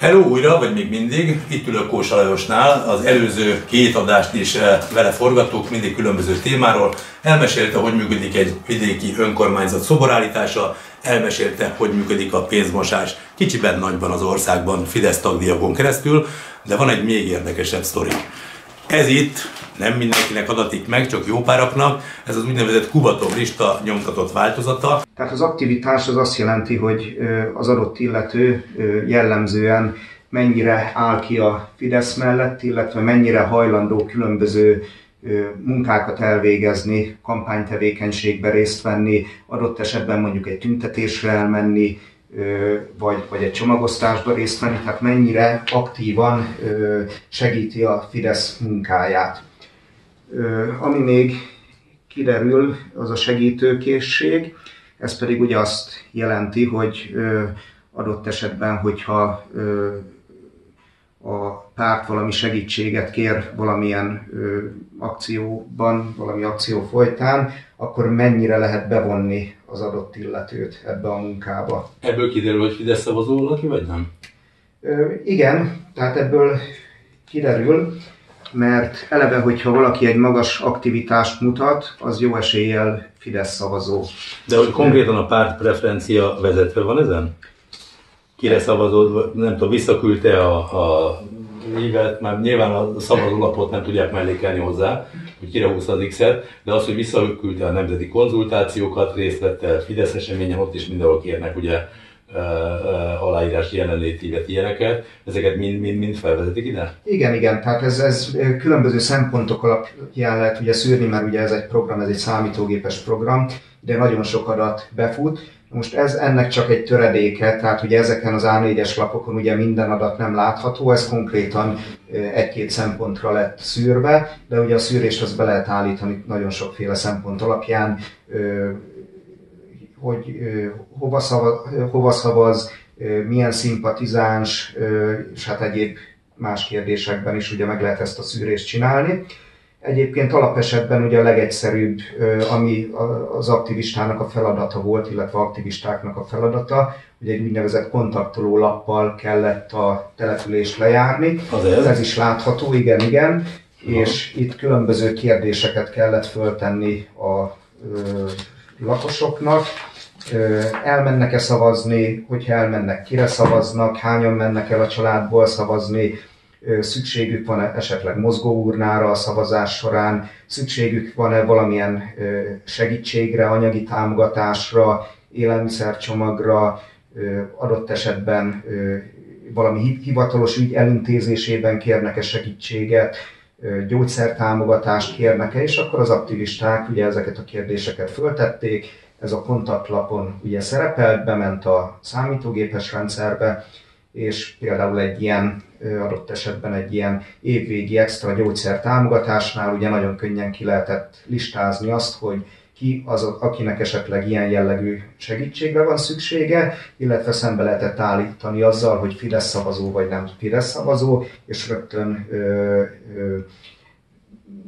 Hello újra, vagy még mindig, itt ülök Kósa Lajosnál, az előző két adást is eh, vele forgattuk, mindig különböző témáról. Elmesélte, hogy működik egy vidéki önkormányzat szoborállítása, elmesélte, hogy működik a pénzmosás kicsiben nagyban az országban Fidesz tagdiakon keresztül, de van egy még érdekesebb sztori. Ez itt nem mindenkinek adatik meg, csak jó páraknak, ez az úgynevezett Kubatov lista nyomtatott változata. Tehát az aktivitás az azt jelenti, hogy az adott illető jellemzően mennyire áll ki a Fidesz mellett, illetve mennyire hajlandó különböző munkákat elvégezni, kampánytevékenységbe részt venni, adott esetben mondjuk egy tüntetésre elmenni, vagy, vagy egy csomagosztásba részt venni, tehát mennyire aktívan segíti a Fidesz munkáját. Ami még kiderül, az a segítőkészség, ez pedig ugye azt jelenti, hogy adott esetben, hogyha a párt valami segítséget kér valamilyen akcióban, valami akció folytán, akkor mennyire lehet bevonni az adott illetőt ebbe a munkába. Ebből kiderül, hogy Fidesz szavazó valaki, vagy nem? Igen, tehát ebből kiderül, mert eleve, hogyha valaki egy magas aktivitást mutat, az jó eséllyel Fidesz szavazó. De hogy konkrétan a párt preferencia vezetve van ezen? Kire szavazott, nem tudom, visszaküldte a, a évet, már nyilván a szavazólapot nem tudják mellékelni hozzá, hogy kire húzta az X-et, de az, hogy visszaküldte a nemzeti konzultációkat, részt vette Fidesz eseményen, ott is mindenhol kérnek ugye aláírás jelenlétívet, ilyeneket, ezeket mind, mind, mind felvezetik ide? Igen, igen, tehát ez, ez különböző szempontok alapján lehet ugye szűrni, mert ugye ez egy program, ez egy számítógépes program, de nagyon sok adat befut. Most ez ennek csak egy töredéke, tehát ugye ezeken az A4-es lapokon ugye minden adat nem látható, ez konkrétan egy-két szempontra lett szűrve, de ugye a szűrést az be lehet állítani nagyon sokféle szempont alapján, hogy hova, szavaz, hova szavaz, milyen szimpatizáns, és hát egyéb más kérdésekben is ugye meg lehet ezt a szűrést csinálni. Egyébként alapesetben ugye a legegyszerűbb, ami az aktivistának a feladata volt, illetve aktivistáknak a feladata, ugye egy úgynevezett kontaktoló lappal kellett a települést lejárni. Az ez? ez is látható, igen, igen. Aha. És itt különböző kérdéseket kellett föltenni a ö, lakosoknak, elmennek-e szavazni, hogyha elmennek, kire szavaznak, hányan mennek el a családból szavazni, szükségük van-e esetleg mozgóurnára a szavazás során, szükségük van-e valamilyen segítségre, anyagi támogatásra, élelmiszercsomagra, adott esetben valami hivatalos ügy elintézésében kérnek-e segítséget, gyógyszertámogatást kérnek-e, és akkor az aktivisták ugye ezeket a kérdéseket föltették, ez a kontaktlapon ugye szerepelt, bement a számítógépes rendszerbe, és például egy ilyen adott esetben egy ilyen évvégi extra gyógyszer támogatásnál ugye nagyon könnyen ki lehetett listázni azt, hogy ki az, akinek esetleg ilyen jellegű segítségre van szüksége, illetve szembe lehetett állítani azzal, hogy Fidesz szavazó vagy nem Fidesz szavazó, és rögtön ö, ö,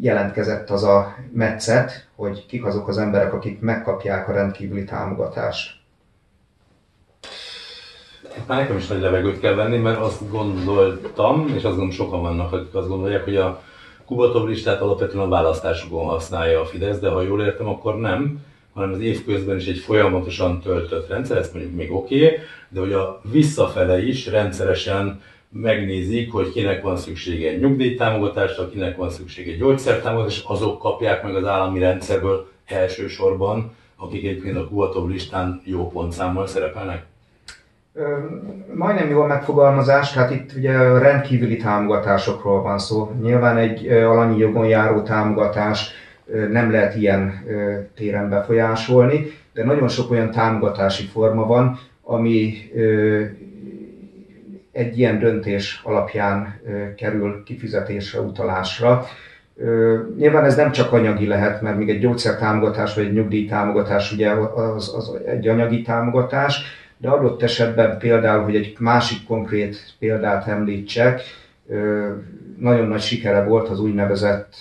jelentkezett az a metszet, hogy kik azok az emberek, akik megkapják a rendkívüli támogatást. Már nekem is nagy levegőt kell venni, mert azt gondoltam, és azt gondolom sokan vannak, akik azt gondolják, hogy a Kubatov listát alapvetően a választásokon használja a Fidesz, de ha jól értem, akkor nem, hanem az évközben is egy folyamatosan töltött rendszer, ezt mondjuk még oké, okay, de hogy a visszafele is rendszeresen megnézik, hogy kinek van szüksége nyugdíjtámogatásra, kinek van szüksége gyógyszertámogatásra, azok kapják meg az állami rendszerből elsősorban, akik egyébként a Kuvatov listán jó pontszámmal szerepelnek? Majdnem jó a megfogalmazás, tehát itt ugye rendkívüli támogatásokról van szó. Nyilván egy alanyi jogon járó támogatás nem lehet ilyen téren befolyásolni, de nagyon sok olyan támogatási forma van, ami egy ilyen döntés alapján kerül kifizetésre, utalásra. Nyilván ez nem csak anyagi lehet, mert még egy gyógyszertámogatás vagy egy nyugdíjtámogatás ugye az, az egy anyagi támogatás, de adott esetben például, hogy egy másik konkrét példát említsek, nagyon nagy sikere volt az úgynevezett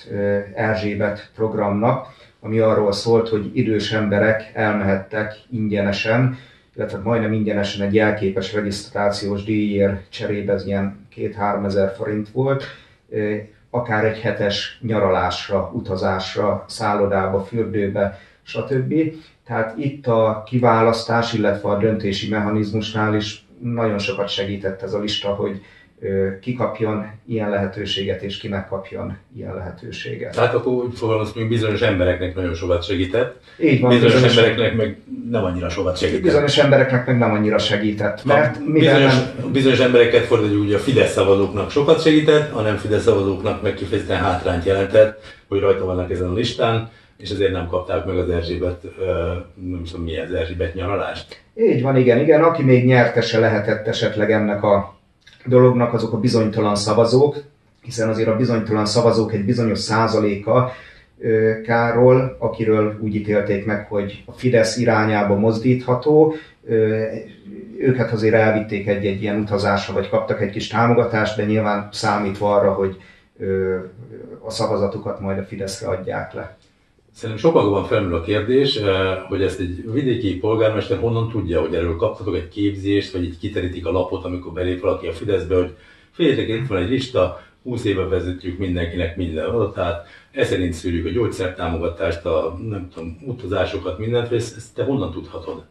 Erzsébet programnak, ami arról szólt, hogy idős emberek elmehettek ingyenesen illetve majdnem ingyenesen egy jelképes regisztrációs díjért cserébe ez ilyen 2-3 ezer forint volt, akár egy hetes nyaralásra, utazásra, szállodába, fürdőbe, stb. Tehát itt a kiválasztás, illetve a döntési mechanizmusnál is nagyon sokat segített ez a lista, hogy ki kapjon ilyen lehetőséget, és ki ne kapjon ilyen lehetőséget. Tehát akkor úgy fogalmazunk, hogy bizonyos embereknek nagyon sokat segített, Így van, bizonyos, bizonyos embereknek meg nem annyira sokat segített. Bizonyos embereknek meg nem annyira segített, mert bizonyos, nem... bizonyos embereket fordítjuk, ugye a Fidesz szavazóknak sokat segített, a nem Fidesz szavazóknak meg kifejezetten hátrányt jelentett, hogy rajta vannak ezen a listán, és ezért nem kapták meg az Erzsébet, nem tudom mi az Erzsébet nyaralást. Így van, igen, igen. Aki még nyertese lehetett esetleg ennek a dolognak, azok a bizonytalan szavazók, hiszen azért a bizonytalan szavazók egy bizonyos százaléka Káról, akiről úgy ítélték meg, hogy a Fidesz irányába mozdítható, őket azért elvitték egy-egy ilyen utazásra, vagy kaptak egy kis támogatást, de nyilván számítva arra, hogy a szavazatukat majd a Fideszre adják le. Szerintem sokakban felmerül a kérdés, eh, hogy ezt egy vidéki polgármester honnan tudja, hogy erről kaptatok egy képzést, vagy így kiterítik a lapot, amikor belép valaki a Fideszbe, hogy figyeljétek, itt van egy lista, 20 éve vezetjük mindenkinek minden adatát, ez szerint szűrjük a gyógyszertámogatást, a nem tudom, utazásokat, mindent, ezt te honnan tudhatod?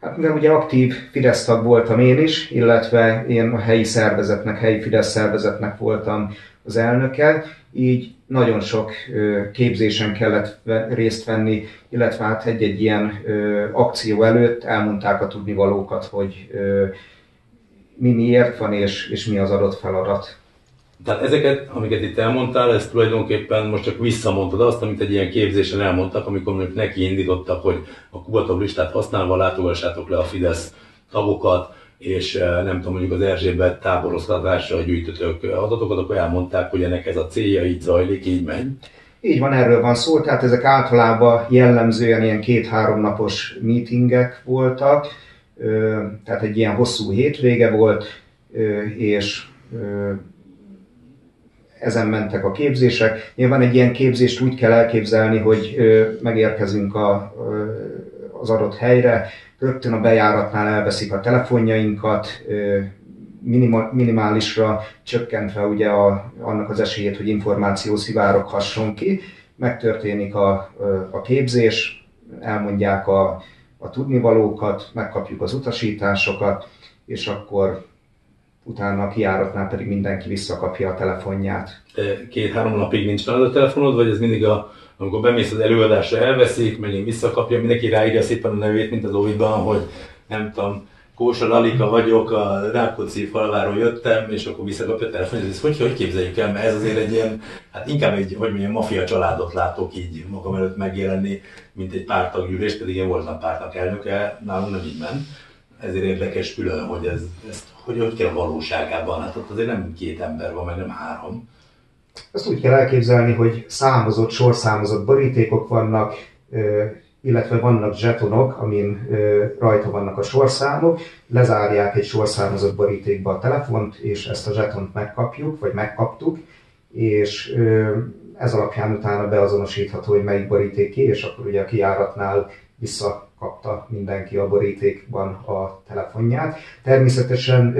Hát mivel ugye aktív Fidesz tag voltam én is, illetve én a helyi szervezetnek, helyi Fidesz szervezetnek voltam az elnöke, így nagyon sok képzésen kellett részt venni, illetve hát egy-egy ilyen akció előtt elmondták a tudnivalókat, hogy mi miért van és, és mi az adott feladat. Tehát ezeket, amiket itt elmondtál, ezt tulajdonképpen most csak visszamondtad azt, amit egy ilyen képzésen elmondtak, amikor mondjuk neki indítottak, hogy a Kubatov listát használva látogassátok le a Fidesz tagokat, és eh, nem tudom, mondjuk az Erzsébet táboroztatásra gyűjtötök adatokat, akkor elmondták, hogy ennek ez a célja így zajlik, így megy. Így van, erről van szó, tehát ezek általában jellemzően ilyen két-három napos meetingek voltak, tehát egy ilyen hosszú hétvége volt, és ezen mentek a képzések. Nyilván egy ilyen képzést úgy kell elképzelni, hogy megérkezünk a, az adott helyre, rögtön a bejáratnál elveszik a telefonjainkat, minimálisra csökkentve ugye a, annak az esélyét, hogy információ szivároghasson ki. Megtörténik a, a képzés, elmondják a, a tudnivalókat, megkapjuk az utasításokat, és akkor utána a kiáratnál pedig mindenki visszakapja a telefonját. Két-három napig nincs nálad a telefonod, vagy ez mindig a amikor bemész az előadásra, elveszik, megint visszakapja, mindenki ráírja szépen a nevét, mint az Ovidban, hogy nem tudom, Kósa Lalika vagyok, a Rákóczi falváról jöttem, és akkor visszakapja a telefon, ez hogy, hogy képzeljük el, mert ez azért egy ilyen, hát inkább egy, hogy mondjam, mafia családot látok így magam előtt megjelenni, mint egy pártaggyűlés, pedig én voltam pártnak elnöke, nálunk nem így ment. Ezért érdekes külön, hogy ez, ezt, hogy, hogy kell a valóságában, hát ott azért nem két ember van, meg nem három, ezt úgy kell elképzelni, hogy számozott, sorszámozott borítékok vannak, illetve vannak zsetonok, amin rajta vannak a sorszámok, lezárják egy sorszámozott borítékba a telefont, és ezt a zsetont megkapjuk, vagy megkaptuk, és ez alapján utána beazonosítható, hogy melyik boríték és akkor ugye a kiáratnál visszakapta mindenki a borítékban a telefonját. Természetesen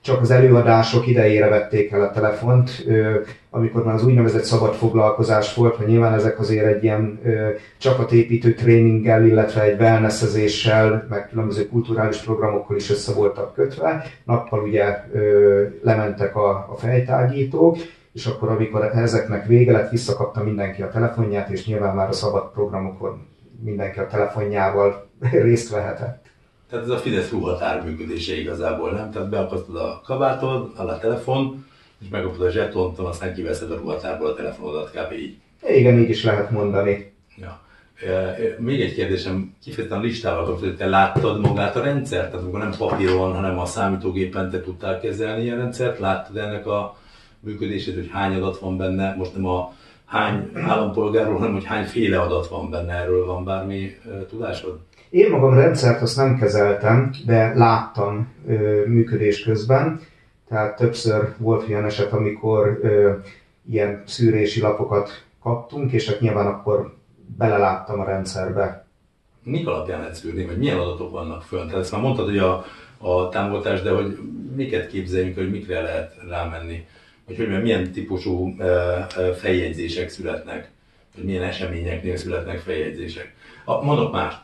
csak az előadások idejére vették el a telefont, amikor már az úgynevezett szabad foglalkozás volt, hogy nyilván ezek azért egy ilyen csapatépítő tréninggel, illetve egy wellnessezéssel, meg különböző kulturális programokkal is össze voltak kötve. Nappal ugye lementek a, a fejtágítók, és akkor amikor ezeknek vége lett, visszakapta mindenki a telefonját, és nyilván már a szabad programokon mindenki a telefonjával részt vehetett. Tehát ez a Fidesz ruhatár működése igazából, nem? Tehát beakasztod a kabátod, a telefon, és megkapod a zsetont, aztán kiveszed a ruhatárból a telefonodat kb. így. Igen, így is lehet mondani. Ja. Még egy kérdésem, kifejezetten a listával kapcsolatban, te láttad magát a rendszert? Tehát amikor nem papíron, hanem a számítógépen te tudtál kezelni ilyen rendszert? Láttad ennek a működését, hogy hány adat van benne? Most nem a hány állampolgárról, hanem hogy hány féle adat van benne, erről van bármi tudásod? Én magam rendszert azt nem kezeltem, de láttam ö, működés közben. Tehát többször volt olyan eset, amikor ö, ilyen szűrési lapokat kaptunk, és hát nyilván akkor beleláttam a rendszerbe. mik alapján lehet szűrni, vagy milyen adatok vannak fönt? Tehát ezt már mondtad, hogy a, a támogatás, de hogy miket képzeljünk, hogy mikre lehet rámenni? Vagy hogy milyen típusú feljegyzések születnek? Vagy milyen eseményeknél születnek feljegyzések? A, mondok más.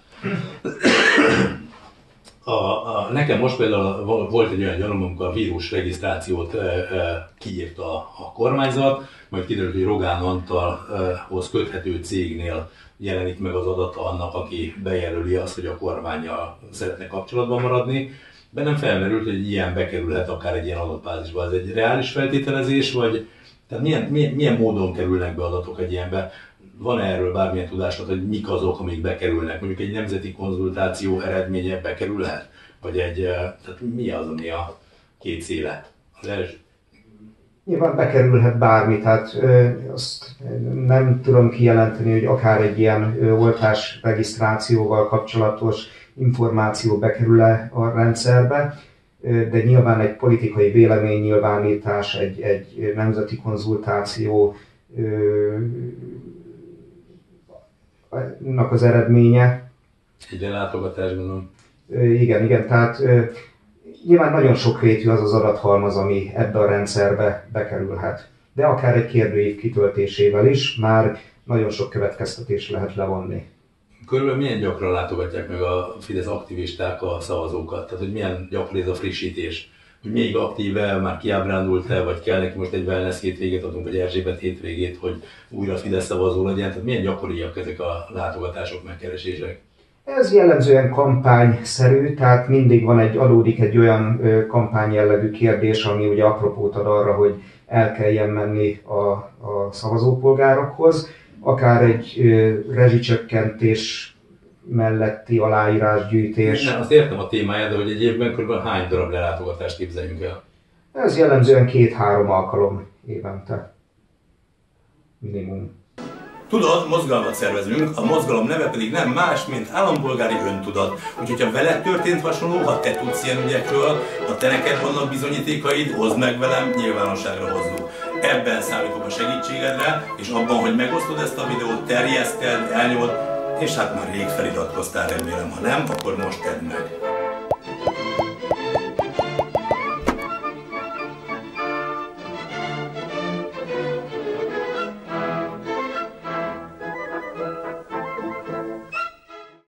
A, a, nekem most például volt egy olyan gyanúm, amikor a vírus regisztrációt e, e, kiírta a, a kormányzat, majd kiderült, hogy Rogán Antalhoz köthető cégnél jelenik meg az adata annak, aki bejelöli azt, hogy a kormányjal szeretne kapcsolatban maradni. Bennem felmerült, hogy ilyen bekerülhet akár egy ilyen adatbázisba. Ez egy reális feltételezés, vagy tehát milyen, milyen, milyen módon kerülnek be adatok egy ilyenbe? van erről bármilyen tudásod, hogy mik azok, amik bekerülnek? Mondjuk egy nemzeti konzultáció eredménye bekerülhet? Vagy egy, tehát mi az, ami a két széle? Az első. Nyilván bekerülhet bármi, tehát ö, azt nem tudom kijelenteni, hogy akár egy ilyen oltás regisztrációval kapcsolatos információ bekerül-e a rendszerbe, de nyilván egy politikai véleménynyilvánítás, egy, egy nemzeti konzultáció nak az eredménye. Egy látogatás, gondolom. Igen, igen, tehát nyilván nagyon sokrétű az az adathalmaz, ami ebbe a rendszerbe bekerülhet. De akár egy kérdőív kitöltésével is már nagyon sok következtetés lehet levonni. Körülbelül milyen gyakran látogatják meg a Fidesz aktivisták a szavazókat? Tehát, hogy milyen gyakran ez a frissítés? hogy még aktíve, már kiábrándult-e, vagy kell neki most egy wellness hétvégét adunk, vagy Erzsébet hétvégét, hogy újra Fidesz szavazó legyen. Tehát milyen gyakoriak ezek a látogatások, megkeresések? Ez jellemzően kampányszerű, tehát mindig van egy, adódik egy olyan kampány jellegű kérdés, ami ugye apropót ad arra, hogy el kelljen menni a, a szavazópolgárokhoz, akár egy rezsicsökkentés melletti aláírásgyűjtés. Nem, azt értem a témáját, de hogy egy évben kb. hány darab lelátogatást képzeljünk el? Ez jellemzően két-három alkalom évente. Minimum. Tudod, mozgalmat szervezünk, a mozgalom neve pedig nem más, mint állampolgári öntudat. Úgyhogy ha veled történt hasonló, ha te tudsz ilyen ügyekről, ha te neked vannak bizonyítékaid, hozd meg velem, nyilvánosságra hozzuk. Ebben számítok a segítségedre, és abban, hogy megosztod ezt a videót, terjeszted, elnyomod, és hát már rég feliratkoztál, remélem, ha nem, akkor most tedd meg.